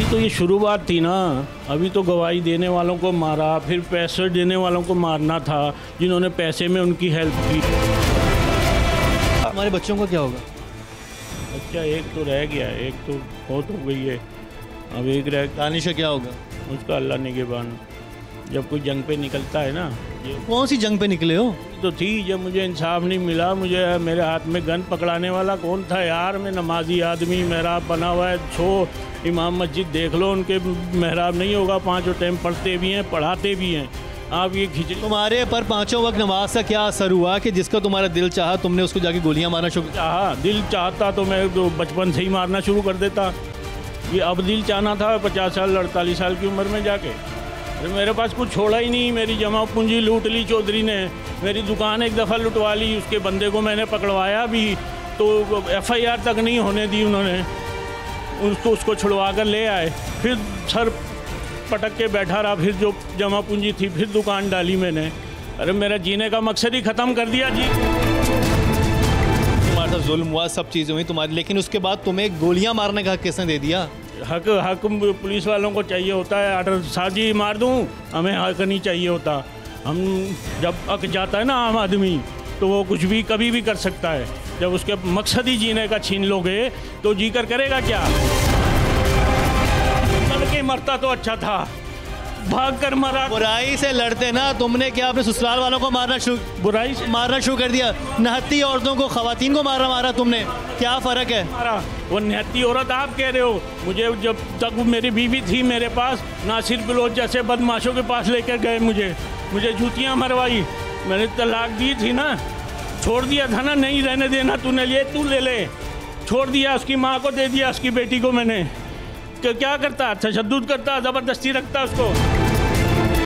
अभी तो ये शुरुआत थी ना। अभी तो गवाही देने वालों को मारा फिर पैसे देने वालों को मारना था जिन्होंने पैसे में उनकी हेल्प की। हमारे बच्चों का क्या होगा? अच्छा एक तो रह गया एक तो बहुत हो गई है। अब एक रह दानिश क्या होगा? उसका अल्लाह निगेबान जब कोई जंग पे निकलता है ना कौन सी जंग पे निकले हो? तो थी जब मुझे इंसाफ नहीं मिला मुझे मेरे हाथ में गन पकड़ाने वाला कौन था यार? मैं नमाजी आदमी मेहराब बना हुआ है छो इमाम मस्जिद देख लो उनके मेहराब नहीं होगा पाँचों टाइम पढ़ते भी हैं पढ़ाते भी हैं। आप ये खिचड़ी तुम्हारे पर पाँचों वक्त नमाज़ का क्या असर हुआ कि जिसका तुम्हारा दिल चाहा तुमने उसको जाके गोलियाँ मारना शुरू चाहा? दिल चाहता तो मैं तो बचपन से ही मारना शुरू कर देता। ये अब दिल चाहना था पचास साल अड़तालीस साल की उम्र में जाके। अरे मेरे पास कुछ छोड़ा ही नहीं। मेरी जमा पूंजी लूट ली चौधरी ने। मेरी दुकान एक दफ़ा लुटवा ली। उसके बंदे को मैंने पकड़वाया भी तो एफआईआर तक नहीं होने दी उन्होंने। उसको उसको छुड़वा कर ले आए। फिर सर पटक के बैठा रहा। फिर जो जमा पूंजी थी, फिर दुकान डाली मैंने। अरे मेरा जीने का मकसद ही ख़त्म कर दिया जी। तुम्हारे जुल्म हुआ, सब चीज़ें हुई तुम्हारी लेकिन उसके बाद तुम्हें गोलियाँ मारने का हक किसने दे दिया? हक हक पुलिस वालों को चाहिए होता है आर्डर साजी मार दूँ, हमें हक नहीं चाहिए होता। हम जब हक जाता है ना आम आदमी तो वो कुछ भी कभी भी कर सकता है। जब उसके मकसद ही जीने का छीन लोगे तो जीकर करेगा क्या? मरता तो अच्छा था। भाग कर मरा। बुराई से लड़ते ना तुमने क्या अपने ससुराल वालों को मारना शुरू बुराई से मारना शुरू कर दिया? नहती औरतों को खवातीन को मारा मारा तुमने। क्या फ़र्क है? मारा। वो निहत्ती औरत आप कह रहे हो? मुझे जब तक मेरी बीवी थी मेरे पास नासिर बिलोच जैसे बदमाशों के पास लेकर गए मुझे। मुझे जूतियाँ मरवाई। मैंने तलाक दी थी ना। छोड़ दिया था ना नहीं रहने देना तूने लिए तू ले ले। छोड़ दिया उसकी माँ को दे दिया उसकी बेटी को मैंने। क्या करता? है तशद करता ज़बरदस्ती रखता उसको।